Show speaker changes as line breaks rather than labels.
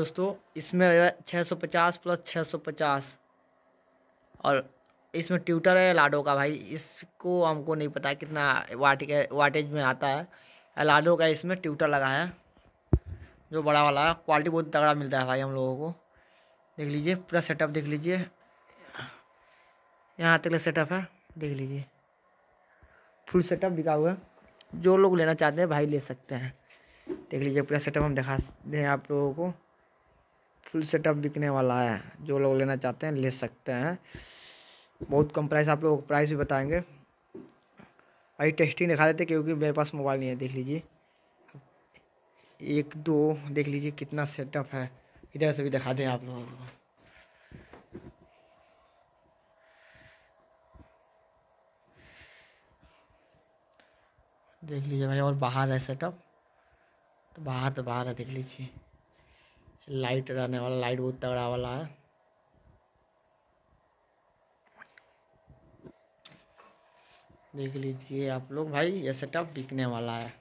दोस्तों, इसमें छः सौ पचास प्लस छः सौ पचास। और इसमें ट्यूटर है लाडो का भाई। इसको हमको नहीं पता कितना वाट वाटेज में आता है। लाडो का इसमें ट्यूटर लगा है। जो बड़ा वाला है। क्वालिटी बहुत तगड़ा मिलता है भाई हम लोगों को। देख लीजिए, पूरा सेटअप देख लीजिए। यहाँ तक सेटअप है। देख लीजिए। फुल सेटअप बिका हुआ है। जो लोग लेना चाहते हैं भाई ले सकते हैं। देख लीजिए, पूरा सेटअप हम दिखा, दें आप लोगों को। फुल सेटअप बिकने वाला है, जो लोग लेना चाहते हैं ले सकते हैं। बहुत कम प्राइस आप लोग प्राइस भी बताएँगे। भाई टेस्टिंग दिखा देते क्योंकि मेरे पास मोबाइल नहीं है, देख लीजिए। एक, दो, देख लीजिए कितना सेटअप है। इधर से भी दिखा दें आप लोगों को। देख लीजिए भाई, और बाहर है सेटअप तो बाहर तो बाहर है, देख लीजिए। लाइट रहने वाला, लाइट बहुत तगड़ा वाला है। देख लीजिए आप लोग भाई, ये सेटअप बिकने वाला है।